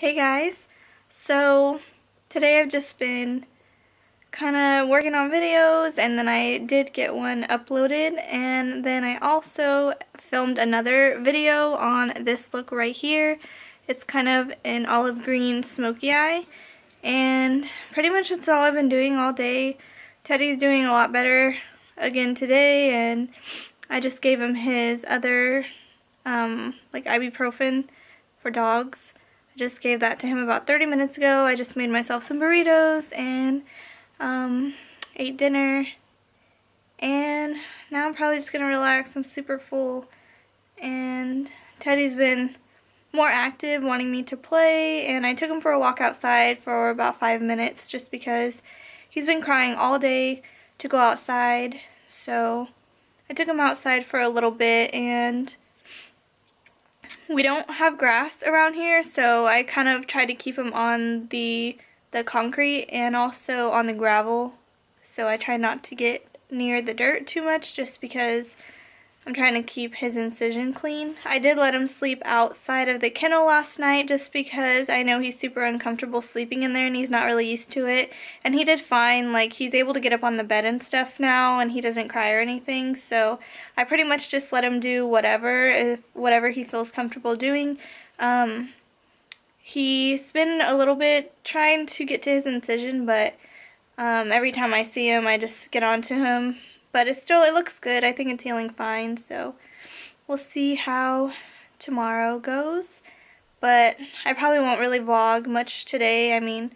Hey guys, so today I've just been kind of working on videos and then I did get one uploaded and then I also filmed another video on this look right here. It's kind of an olive green smoky eye and pretty much that's all I've been doing all day. Teddy's doing a lot better again today and I just gave him his other um, like ibuprofen for dogs just gave that to him about 30 minutes ago. I just made myself some burritos and um, ate dinner. And now I'm probably just going to relax. I'm super full. And Teddy's been more active, wanting me to play. And I took him for a walk outside for about five minutes just because he's been crying all day to go outside. So I took him outside for a little bit and we don't have grass around here, so I kind of try to keep them on the the concrete and also on the gravel. So I try not to get near the dirt too much just because I'm trying to keep his incision clean. I did let him sleep outside of the kennel last night just because I know he's super uncomfortable sleeping in there and he's not really used to it. And he did fine, like he's able to get up on the bed and stuff now and he doesn't cry or anything. So I pretty much just let him do whatever, if whatever he feels comfortable doing. Um, he's been a little bit trying to get to his incision, but um, every time I see him, I just get onto him but it still, it looks good. I think it's healing fine, so we'll see how tomorrow goes. But I probably won't really vlog much today. I mean,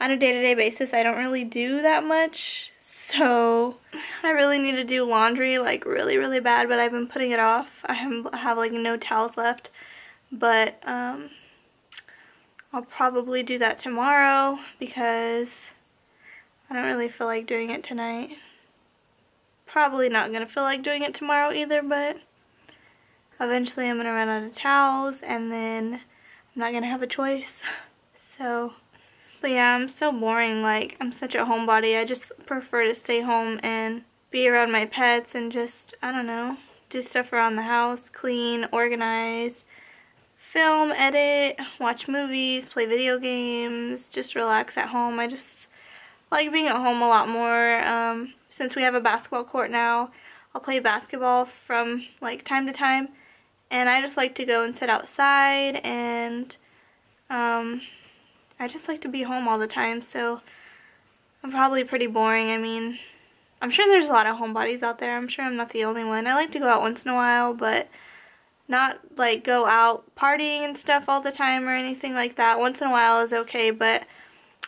on a day-to-day -day basis, I don't really do that much. So I really need to do laundry like really, really bad, but I've been putting it off. I have, like no towels left. But um, I'll probably do that tomorrow because I don't really feel like doing it tonight. Probably not going to feel like doing it tomorrow either, but eventually I'm going to run out of towels and then I'm not going to have a choice. So, but yeah, I'm so boring. Like, I'm such a homebody. I just prefer to stay home and be around my pets and just, I don't know, do stuff around the house, clean, organize, film, edit, watch movies, play video games, just relax at home. I just like being at home a lot more. Um, since we have a basketball court now, I'll play basketball from like time to time. And I just like to go and sit outside and um, I just like to be home all the time. So I'm probably pretty boring. I mean, I'm sure there's a lot of homebodies out there. I'm sure I'm not the only one. I like to go out once in a while, but not like go out partying and stuff all the time or anything like that. Once in a while is okay, but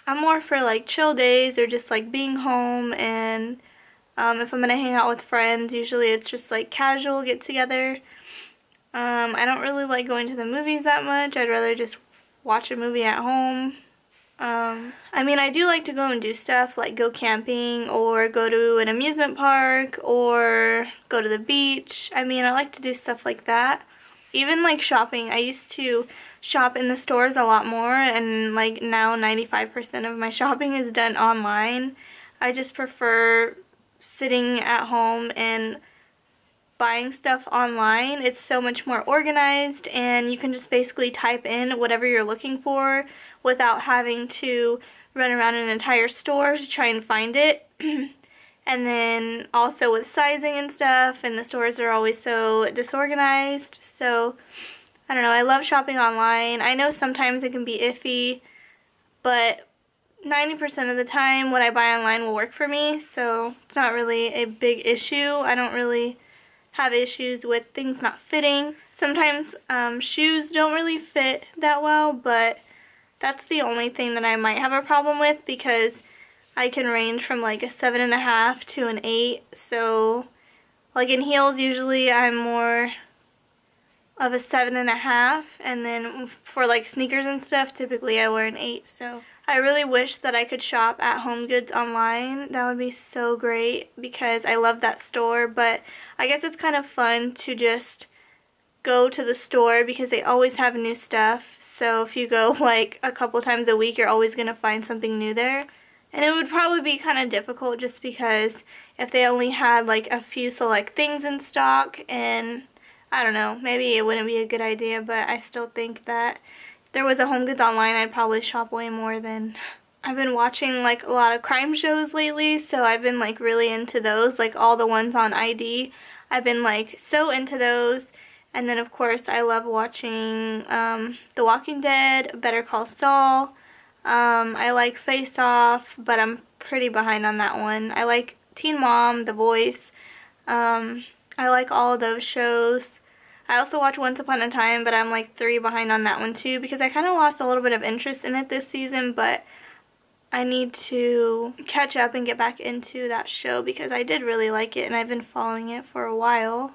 I'm more for like chill days or just like being home and um, if I'm to hang out with friends, usually it's just like casual get together. Um, I don't really like going to the movies that much. I'd rather just watch a movie at home. Um, I mean, I do like to go and do stuff like go camping or go to an amusement park or go to the beach. I mean, I like to do stuff like that. Even like shopping, I used to shop in the stores a lot more and like now 95% of my shopping is done online. I just prefer sitting at home and buying stuff online. It's so much more organized and you can just basically type in whatever you're looking for without having to run around an entire store to try and find it. and then also with sizing and stuff and the stores are always so disorganized. So I don't know, I love shopping online. I know sometimes it can be iffy, but 90% of the time what I buy online will work for me, so it's not really a big issue. I don't really have issues with things not fitting. Sometimes um, shoes don't really fit that well, but that's the only thing that I might have a problem with because I can range from like a 7.5 to an 8, so like in heels usually I'm more of a 7.5, and then for like sneakers and stuff typically I wear an 8, so I really wish that I could shop at Home Goods online. That would be so great because I love that store. But I guess it's kind of fun to just go to the store because they always have new stuff. So if you go like a couple times a week, you're always to find something new there. And it would probably be kind of difficult just because if they only had like a few select things in stock and I don't know, maybe it wouldn't be a good idea, but I still think that if there was a Home Goods online, I'd probably shop way more than I've been watching like a lot of crime shows lately, so I've been like really into those, like all the ones on ID. I've been like so into those. And then of course I love watching um, The Walking Dead, Better Call Saul. Um, I like Face Off, but I'm pretty behind on that one. I like Teen Mom, The Voice. Um, I like all those shows. I also watch Once Upon a Time, but I'm like three behind on that one too because I kind of lost a little bit of interest in it this season, but I need to catch up and get back into that show because I did really like it and I've been following it for a while.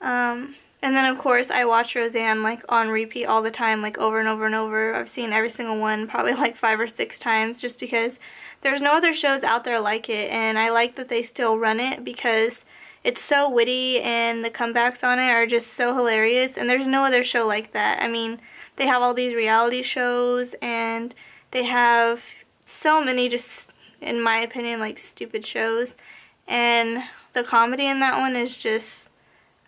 Um, and then of course I watch Roseanne like on repeat all the time, like over and over and over. I've seen every single one probably like five or six times just because there's no other shows out there like it and I like that they still run it because it's so witty and the comebacks on it are just so hilarious and there's no other show like that. I mean, they have all these reality shows and they have so many just, in my opinion, like stupid shows. And the comedy in that one is just,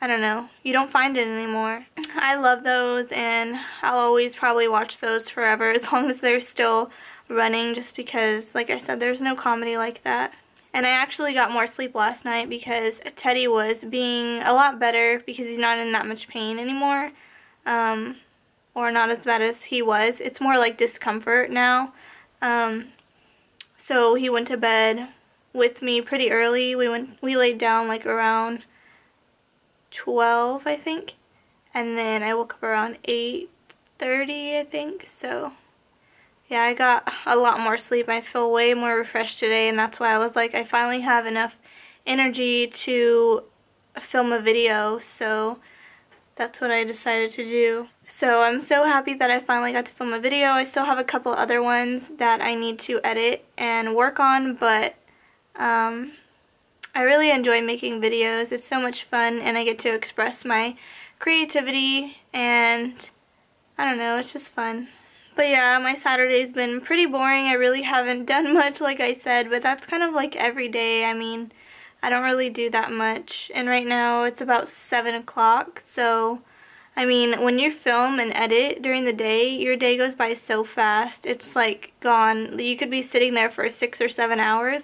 I don't know, you don't find it anymore. I love those and I'll always probably watch those forever as long as they're still running just because, like I said, there's no comedy like that. And I actually got more sleep last night because Teddy was being a lot better because he's not in that much pain anymore. Um, or not as bad as he was. It's more like discomfort now. Um, so he went to bed with me pretty early. We went we laid down like around 12, I think. And then I woke up around 8:30, I think. So yeah, I got a lot more sleep. I feel way more refreshed today and that's why I was like I finally have enough energy to film a video. So that's what I decided to do. So I'm so happy that I finally got to film a video. I still have a couple other ones that I need to edit and work on, but um, I really enjoy making videos. It's so much fun and I get to express my creativity and I don't know, it's just fun. But yeah, my Saturday's been pretty boring. I really haven't done much like I said, but that's kind of like every day. I mean, I don't really do that much. And right now it's about 7 o'clock, so I mean, when you film and edit during the day, your day goes by so fast. It's like gone. You could be sitting there for six or seven hours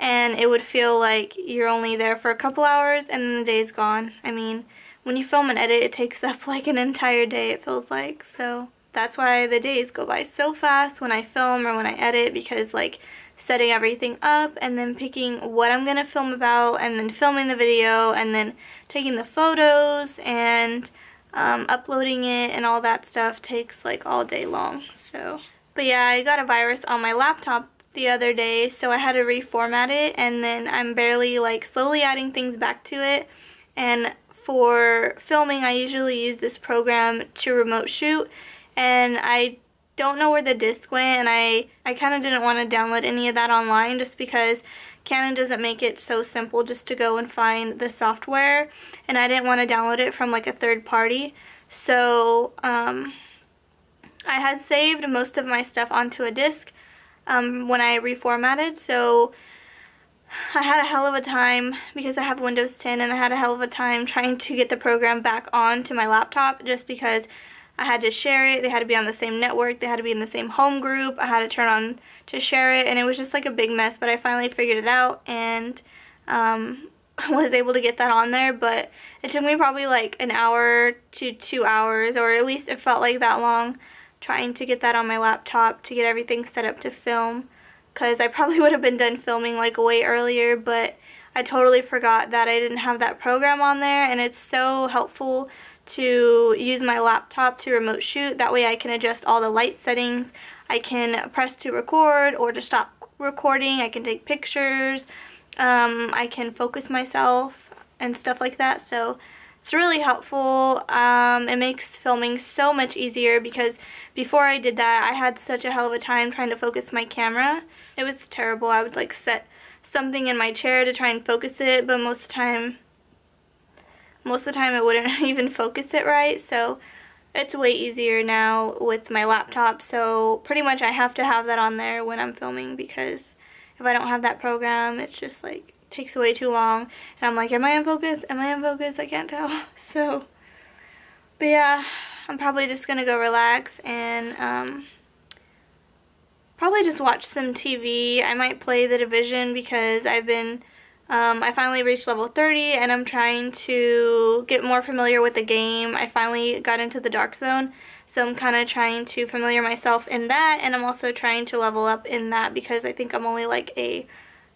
and it would feel like you're only there for a couple hours and then the day's gone. I mean, when you film and edit, it takes up like an entire day, it feels like. So that's why the days go by so fast when I film or when I edit because like setting everything up and then picking what I'm going to film about and then filming the video and then taking the photos and um, uploading it and all that stuff takes like all day long. So, but yeah, I got a virus on my laptop the other day, so I had to reformat it, and then I'm barely like slowly adding things back to it. And for filming, I usually use this program to remote shoot, and I don't know where the disc went, and I, I kind of didn't want to download any of that online just because Canon doesn't make it so simple just to go and find the software and I didn't want to download it from like a third party. So um, I had saved most of my stuff onto a disk um, when I reformatted so I had a hell of a time because I have Windows 10 and I had a hell of a time trying to get the program back onto my laptop just because I had to share it. They had to be on the same network. They had to be in the same home group. I had to turn on to share it and it was just like a big mess but I finally figured it out and um, was able to get that on there but it took me probably like an hour to two hours or at least it felt like that long trying to get that on my laptop to get everything set up to film because I probably would have been done filming like way earlier but I totally forgot that I didn't have that program on there and it's so helpful to use my laptop to remote shoot. That way I can adjust all the light settings. I can press to record or to stop recording. I can take pictures. Um, I can focus myself and stuff like that. So it's really helpful. Um, it makes filming so much easier because before I did that, I had such a hell of a time trying to focus my camera. It was terrible. I would like set something in my chair to try and focus it, but most of the time most of the time it wouldn't even focus it right so it's way easier now with my laptop. So pretty much I have to have that on there when I'm filming because if I don't have that program it's just like takes way too long. And I'm like am I in focus? Am I in focus? I can't tell. So but yeah I'm probably just to go relax and um, probably just watch some TV. I might play The Division because I've been, um, I finally reached level 30 and I'm trying to get more familiar with the game. I finally got into the Dark Zone. So I'm kind of trying to familiar myself in that and I'm also trying to level up in that because I think I'm only like a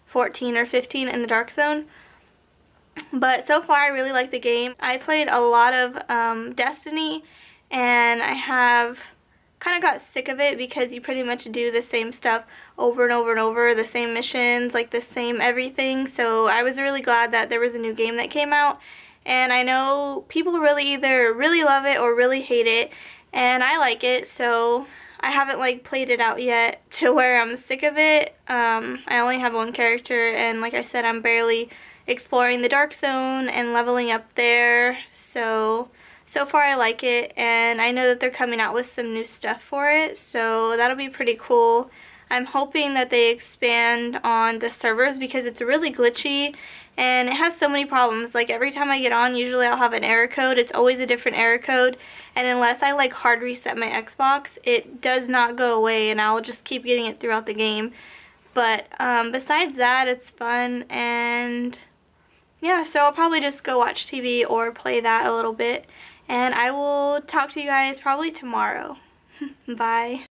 14 or 15 in the Dark Zone. But so far I really like the game. I played a lot of um, Destiny and I have kind of got sick of it because you pretty much do the same stuff over and over and over, the same missions, like the same everything. So I was really glad that there was a new game that came out. And I know people really either really love it or really hate it and I like it so I haven't like played it out yet to where I'm sick of it. Um, I only have one character and like I said I'm barely exploring the dark zone and leveling up there so so far I like it and I know that they're coming out with some new stuff for it so that'll be pretty cool. I'm hoping that they expand on the servers because it's really glitchy and it has so many problems. Like every time I get on, usually I'll have an error code. It's always a different error code. And unless I like hard reset my Xbox, it does not go away and I'll just keep getting it throughout the game. But um, besides that, it's fun and yeah, so I'll probably just go watch TV or play that a little bit. And I will talk to you guys probably tomorrow. Bye.